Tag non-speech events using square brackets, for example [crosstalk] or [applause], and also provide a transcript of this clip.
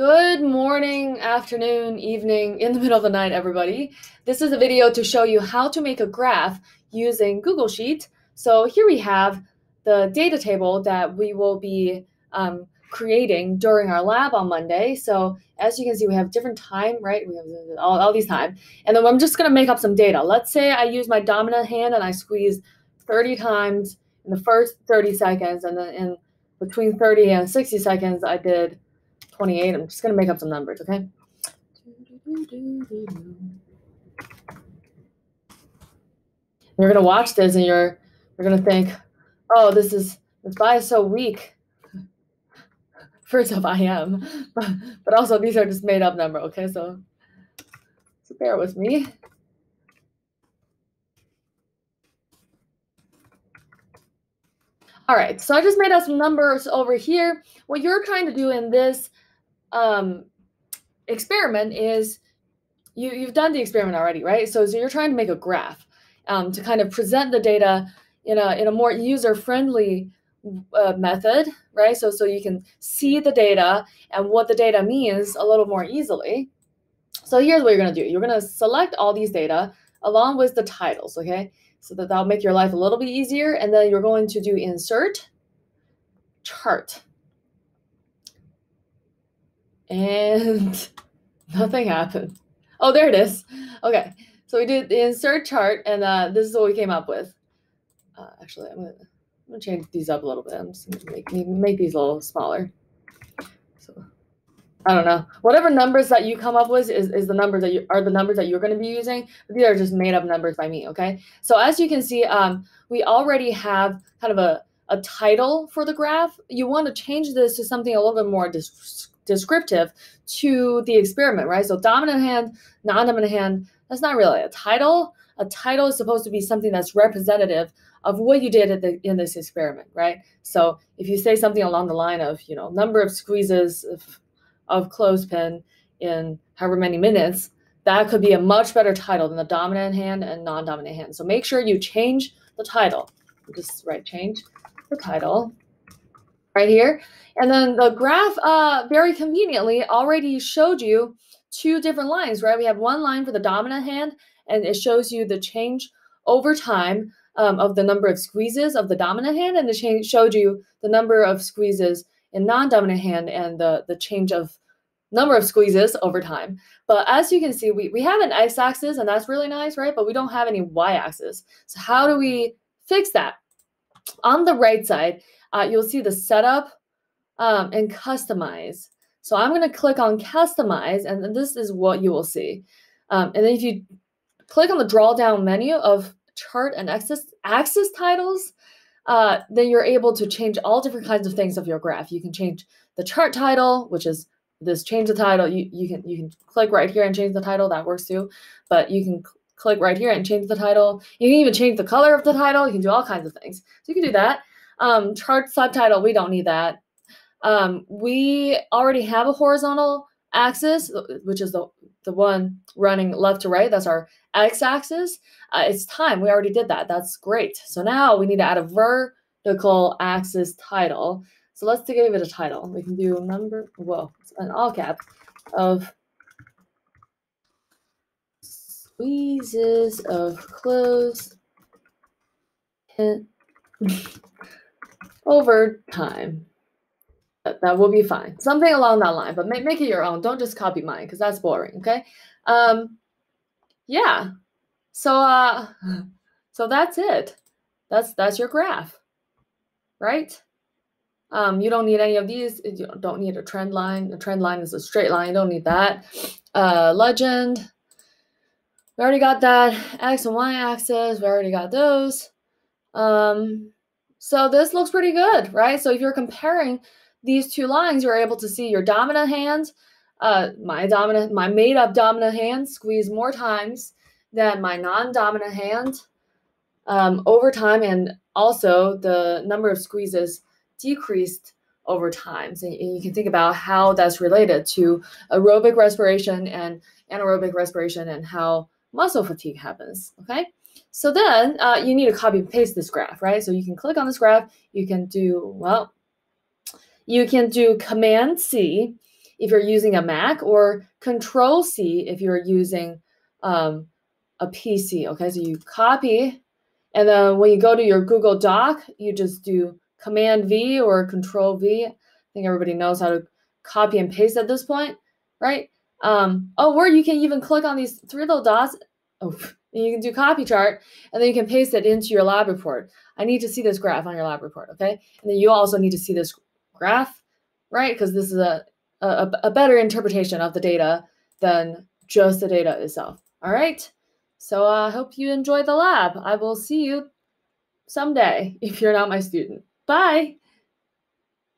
Good morning, afternoon, evening, in the middle of the night, everybody. This is a video to show you how to make a graph using Google Sheet. So here we have the data table that we will be um, creating during our lab on Monday. So as you can see, we have different time, right? We have all, all these time. And then I'm just gonna make up some data. Let's say I use my dominant hand and I squeeze 30 times in the first 30 seconds. And then in between 30 and 60 seconds, I did 28. I'm just going to make up some numbers, okay? You're going to watch this and you're you're going to think, "Oh, this is this guy is so weak." First off, I am, but, [laughs] but also these are just made up number, okay? So, so bear with me. All right, so I just made up some numbers over here. What you're trying to do in this um, experiment is you, you've done the experiment already, right? So, so you're trying to make a graph um, to kind of present the data in a, in a more user-friendly uh, method, right? So, so you can see the data and what the data means a little more easily. So here's what you're going to do. You're going to select all these data along with the titles, okay? So that that'll make your life a little bit easier. And then you're going to do insert chart. And [laughs] nothing happened. Oh, there it is. Okay, so we did the insert chart, and uh, this is what we came up with. Uh, actually, I'm gonna, I'm gonna change these up a little bit. I'm just gonna make, make these a little smaller. So I don't know. Whatever numbers that you come up with is, is the numbers that you are the numbers that you're going to be using. These are just made up numbers by me. Okay. So as you can see, um, we already have kind of a, a title for the graph. You want to change this to something a little bit more descriptive to the experiment, right? So dominant hand, non-dominant hand, that's not really a title. A title is supposed to be something that's representative of what you did the, in this experiment, right? So if you say something along the line of, you know, number of squeezes of, of clothespin in however many minutes, that could be a much better title than the dominant hand and non-dominant hand. So make sure you change the title. Just write change the title right here. And then the graph uh, very conveniently already showed you two different lines, right? We have one line for the dominant hand, and it shows you the change over time um, of the number of squeezes of the dominant hand, and it showed you the number of squeezes in non-dominant hand and the, the change of number of squeezes over time. But as you can see, we, we have an x-axis, and that's really nice, right? But we don't have any y-axis. So how do we fix that? On the right side, uh, you'll see the setup um, and customize. So I'm going to click on customize, and this is what you will see. Um, and then if you click on the draw down menu of chart and axis, axis titles, uh, then you're able to change all different kinds of things of your graph. You can change the chart title, which is this change the title. You, you can you can click right here and change the title. That works too. But you can click right here and change the title. You can even change the color of the title. You can do all kinds of things. So you can do that. Um, chart subtitle, we don't need that. Um, we already have a horizontal axis, which is the, the one running left to right. That's our x-axis. Uh, it's time. We already did that. That's great. So now we need to add a vertical axis title. So let's give it a title. We can do number, whoa, an all cap of squeezes of clothes [laughs] over time. That, that will be fine. Something along that line, but make, make it your own. Don't just copy mine because that's boring. Okay. Um, yeah. So uh, [laughs] so that's it. That's that's your graph, right? Um, you don't need any of these. You don't need a trend line. A trend line is a straight line. You don't need that. Uh, legend. We already got that. X and Y axis. We already got those. Um, so this looks pretty good, right? So if you're comparing these two lines, you're able to see your dominant hand, uh, my dominant, my made up dominant hand squeeze more times than my non-dominant hand um, over time, and also the number of squeezes decreased over time. So you can think about how that's related to aerobic respiration and anaerobic respiration and how muscle fatigue happens. Okay. So then uh, you need to copy and paste this graph, right? So you can click on this graph. You can do, well, you can do Command C if you're using a Mac, or Control C if you're using um, a PC. Okay, so you copy, and then when you go to your Google Doc, you just do Command V or Control V. I think everybody knows how to copy and paste at this point, right? Um, oh, or you can even click on these three little dots. Oh, and you can do copy chart, and then you can paste it into your lab report. I need to see this graph on your lab report, okay? And then you also need to see this graph, right? Because this is a, a, a better interpretation of the data than just the data itself. All right. So I uh, hope you enjoy the lab. I will see you someday [laughs] if you're not my student. Bye.